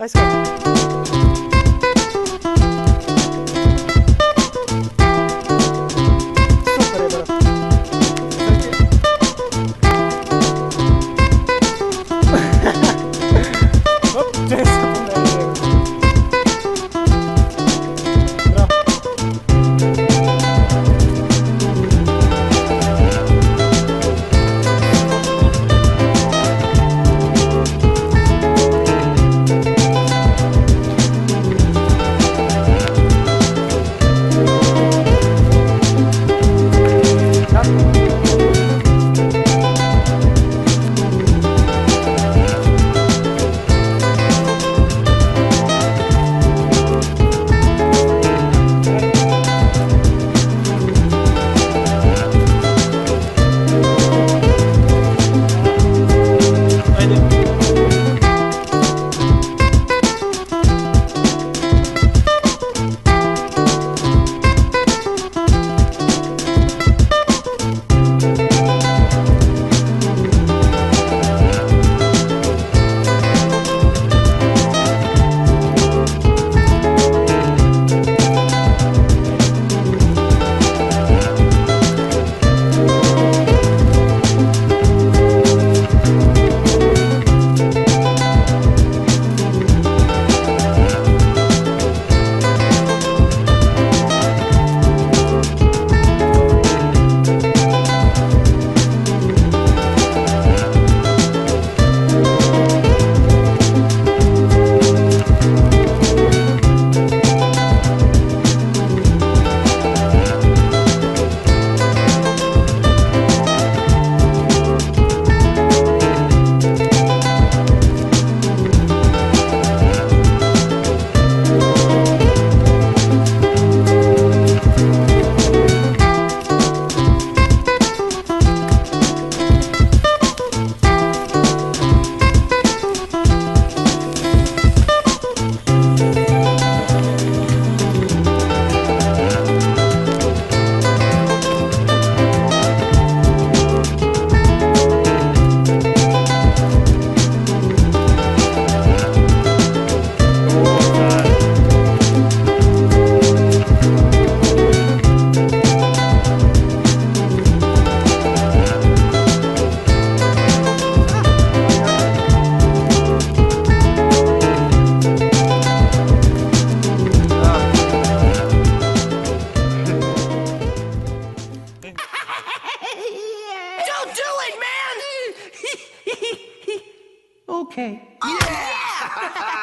Vai, Scott. man! okay. Oh, yeah! yeah.